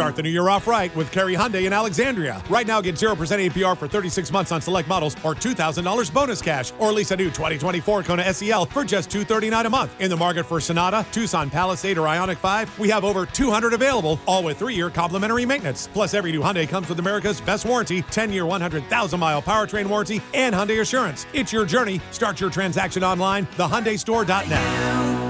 Start the new year off right with Kerry Hyundai in Alexandria. Right now, get 0% APR for 36 months on select models or $2,000 bonus cash. Or lease a new 2024 Kona SEL for just $239 a month. In the market for Sonata, Tucson Palisade, or Ioniq 5, we have over 200 available, all with three year complimentary maintenance. Plus, every new Hyundai comes with America's best warranty 10 year 100,000 mile powertrain warranty and Hyundai Assurance. It's your journey. Start your transaction online, thehyundaistore.net.